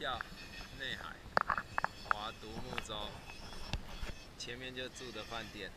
叫内海华独木舟，前面就住的饭店。